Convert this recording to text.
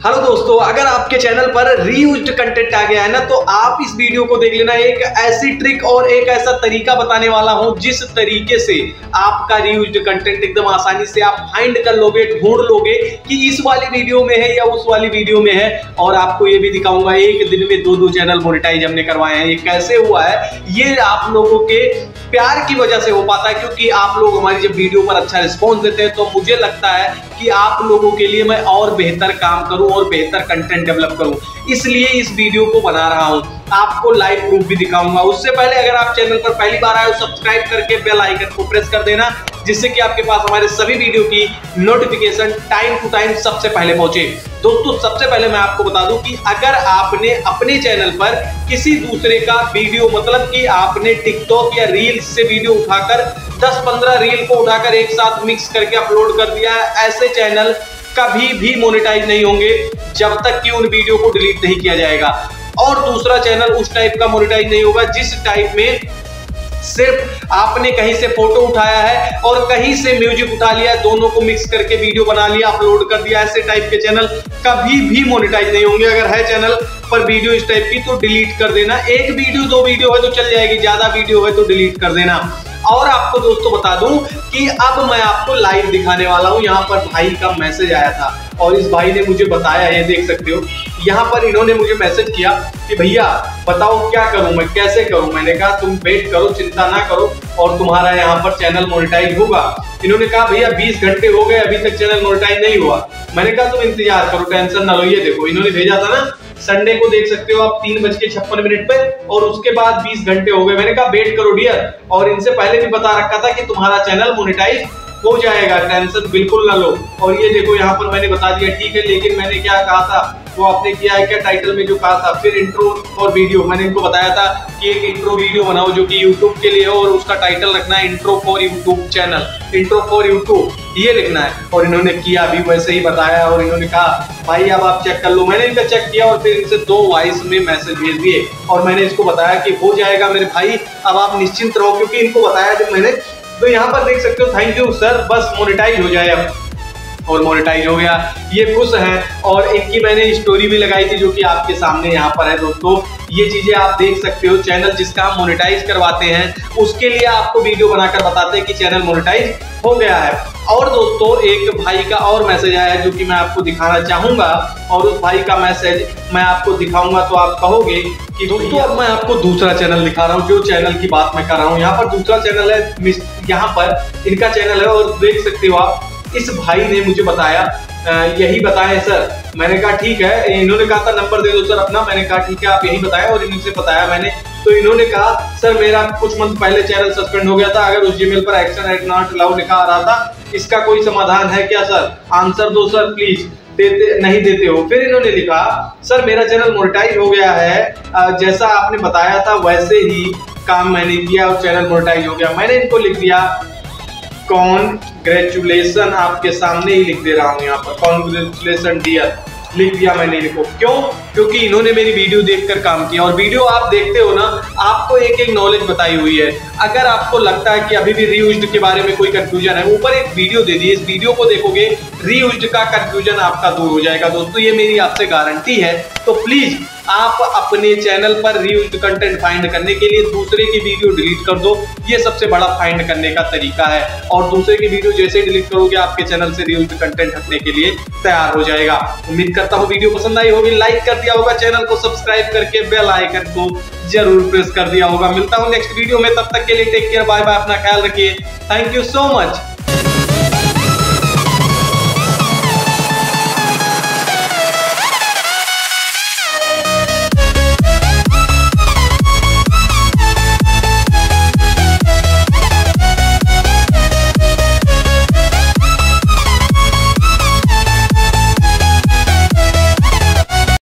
Hello दोस्तों, अगर आपके चैनल पर रीयूज्ड कंटेंट आ गया है ना तो आप इस वीडियो को देख लेना। एक ऐसी ट्रिक और एक ऐसा तरीका बताने वाला हूँ, जिस तरीके से आपका रीयूज्ड कंटेंट एकदम आसानी से आप फाइंड कर लोगे, ढूंढ लोगे कि इस वाली वीडियो में है या उस वाली वीडियो में है। और आपको ये भी दिखाऊँगा, एक दिन में दो दो चैनल मोनिटाइज हमने करवाए हैं। ये कैसे हुआ है, ये आप लोगों के प्यार की वजह से हो पाता है, क्योंकि आप लोग हमारी जब वीडियो पर अच्छा रिस्पॉन्स देते हैं तो मुझे लगता है कि आप लोगों के लिए मैं और बेहतर काम करूँ और बेहतर कंटेंट डेवलप करूँ। इसलिए इस वीडियो को बना रहा हूँ। आपको लाइव प्रूफ भी दिखाऊँगा। उससे पहले अगर आप चैनल पर पहली बार आए हो सब्सक्राइब करके बेल आइकन को प्रेस कर देना। जिससे कि आपके पास हमारे सभी वीडियो की नोटिफिकेशन टाइम टू टाइम सबसे पहले पहुँचे। दोस्तों, सबसे पहले मैं आपको बता दूँ कि अगर आपने अपने चैनल पर किसी दूसरे का वीडियो मतलब कि आपने टिकटॉक या रील्स से वीडियो उठाकर 10-15 रील को उठाकर एक साथ मिक्स करके अपलोड कर दिया है, ऐसे चैनल कभी भी मोनेटाइज नहीं होंगे जब तक कि उन वीडियो को डिलीट नहीं किया जाएगा। और दूसरा चैनल उस टाइप का मोनेटाइज नहीं होगा जिस टाइप में सिर्फ़ आपने कहीं से फ़ोटो उठाया है और कहीं से म्यूज़िक उठा लिया, दोनों को मिक्स करके वीडियो बना लिया अपलोड कर दिया, ऐसे टाइप के चैनल कभी भी मोनेटाइज नहीं होंगे। अगर है चैनल पर वीडियो इस टाइप की तो डिलीट कर देना। एक वीडियो दो वीडियो है तो चल जाएगी, ज़्यादा वीडियो है तो डिलीट कर देना। और आपको दोस्तों बता दूँ कि अब मैं आपको लाइव दिखाने वाला हूँ। यहाँ पर भाई का मैसेज आया था और इस भाई ने मुझे बताया, ये देख सकते हो यहाँ पर इन्होंने मुझे मैसेज किया कि भैया, बताओ क्या करूँ मैं, कैसे करूँ? मैंने कहा, तुम वेट करो, चिंता ना करो और तुम्हारा यहाँ पर चैनल मोनिटाइज होगा। इन्होंने कहा, भैया 20 घंटे हो गए, अभी तक चैनल मोनिटाइज नहीं हुआ। मैंने कहा, तुम इंतज़ार करो, टेंशन ना लो, ये देखो, इन्होंने भेजा था ना संडे को देख सकते हो आप, तीन बज के छप्पन मिनट पे और उसके बाद 20 घंटे हो गए। मैंने कहा वेट करो डियर और इनसे पहले भी बता रखा था कि तुम्हारा चैनल मोनिटाइज हो जाएगा, टेंशन बिल्कुल ना लो। और ये देखो, यहाँ पर मैंने बता दिया, ठीक है, लेकिन मैंने क्या कहा था? वो आपने किया है क्या? टाइटल में जो कहा था, फिर इंट्रो और वीडियो मैंने इनको बताया था कि एक इंट्रो वीडियो बनाओ जो कि यूट्यूब के लिए हो और उसका टाइटल रखना है intro for YouTube channel intro for YouTube ये लिखना है। और इन्होंने किया अभी वैसे ही बताया और इन्होंने कहा, भाई, अब आप चेक कर लो। मैंने इनका चेक किया और फिर इनसे दो वॉइस में मैसेज भेज दिए। और मैंने इसको बताया कि हो जाएगा मेरे भाई, अब आप निश्चिंत रहो, क्योंकि इनको बताया जब मैंने तो यहाँ पर देख सकते हो थैंक यू सर बस मोनिटाइज हो जाए अब। और मोनेटाइज हो गया। ये खुश है और एक की मैंने स्टोरी भी लगाई थी जो कि आपके सामने यहाँ पर है दोस्तों। ये चीज़ें आप देख सकते हो चैनल जिसका हम मोनेटाइज करवाते हैं उसके लिए आपको वीडियो बनाकर बताते हैं कि चैनल मोनेटाइज हो गया है। और दोस्तों एक भाई का और मैसेज आया है जो कि मैं आपको दिखाना चाहूँगा और उस भाई का मैसेज मैं आपको दिखाऊँगा तो आप कहोगे कि दोस्तों अब मैं आपको दूसरा चैनल दिखा रहा हूँ जो चैनल की बात मैं कर रहा हूँ। यहाँ पर दूसरा चैनल है यहाँ पर इनका चैनल है और देख सकते हो आप इस भाई ने मुझे बताया यही बताए, सर। मैंने कहा, ठीक है। इन्होंने कहा था, नंबर दे दो सर अपना। मैंने कहा, ठीक है, आप यही बताया और इनसे बताया मैंने। तो इन्होंने कहा, सर, मेरा कुछ मंथ पहले चैनल सस्पेंड हो गया था। अगर उस जीमेल पर एक्शन एट नॉट अलाउ लिखा आ रहा था, इसका कोई समाधान है क्या, सर? आंसर दो, सर प्लीज़ देते, नहीं देते हो? फिर इन्होंने लिखा, सर, मेरा चैनल मोनेटाइज हो गया है। जैसा आपने बताया था, वैसे ही काम मैंने किया और चैनल मोनेटाइज हो गया। मैंने इनको लिख दिया। कॉन्ग्रेचुलेसन आपके सामने ही लिख दे रहा हूँ यहाँ पर। कॉन्ग्रेचुलेसन डियर लिख दिया मैंने इनको। क्यों? क्योंकि इन्होंने मेरी वीडियो देखकर काम किया। और वीडियो आप देखते हो ना, आपको एक एक नॉलेज बताई हुई है। अगर आपको लगता है कि अभी भी रीयूज के बारे में कोई कंफ्यूजन है, ऊपर एक वीडियो दे दी इस वीडियो को देखोगे रीयूज का कंफ्यूजन आपका दूर हो जाएगा। दोस्तों, ये मेरी आपसे गारंटी है। तो प्लीज़ आप अपने चैनल पर रीयूज कंटेंट फाइंड करने के लिए दूसरे की वीडियो डिलीट कर दो। ये सबसे बड़ा फाइंड करने का तरीका है। और दूसरे की वीडियो जैसे डिलीट करोगे, आपके चैनल से रीयूज कंटेंट हटने के लिए तैयार हो जाएगा। उम्मीद करता हूँ वीडियो पसंद आई होगी। लाइक कर दिया होगा चैनल को सब्सक्राइब करके बेल आइकन को ज़रूर प्रेस कर दिया होगा। मिलता हूँ नेक्स्ट वीडियो में। तब तक के लिए टेक केयर बाय बाय अपना ख्याल रखिए। Thank you so much